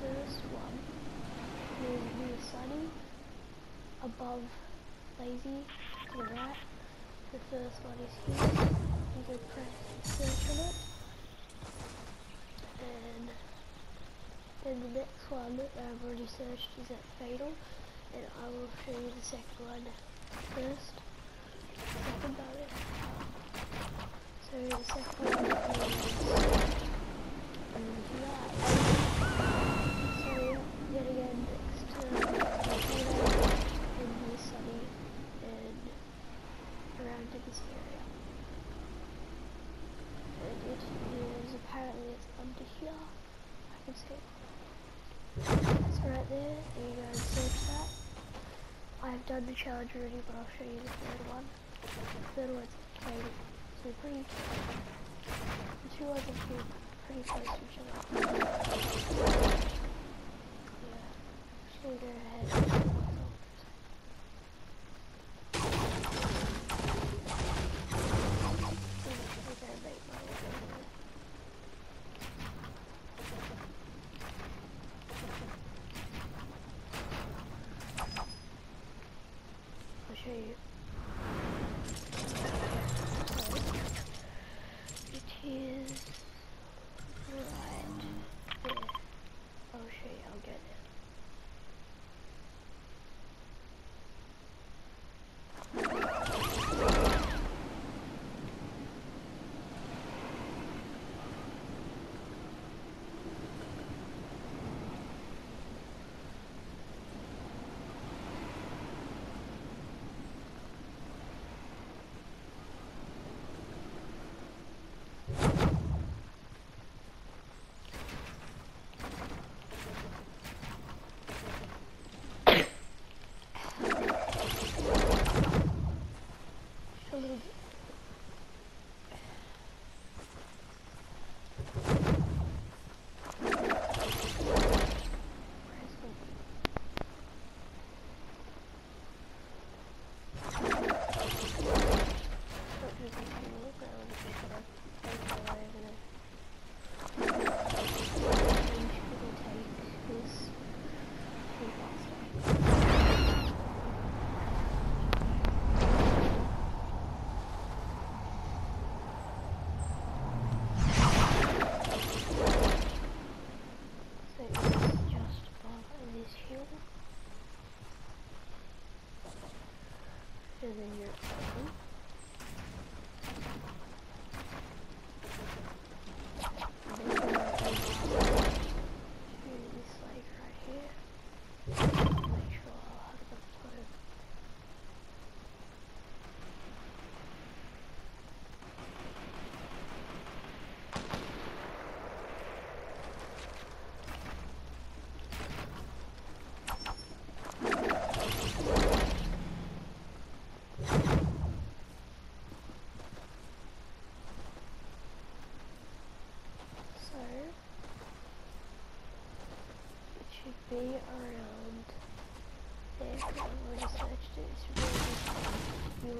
first one is Sunny, above Lazy, to the right. The first one is here. You can press search on it. And then the next one that I've already searched is at Fatal. And I will show you the second one first. Second bonus. So the second one is um, here. So yet again next to Fatal and near Sunny and around in this area. And it is apparently it's under here. I can see it. There, and you and search that. I've done the challenge already, but I'll show you the third one. The third one's Katie. So pretty, the two ones are pretty, pretty close to each other. Yeah, actually go ahead and show myself. I'll show you. It is right there. I'll show you, I'll get it. Just a little bit. Where's the Not just a single ground, just gonna take it away and then and we can take this to Boston. So it's just above this hill. And then you're open. And then you're over to this lake right here. Make sure I'll have the photo. So it should be around there. I've already searched it. It's really you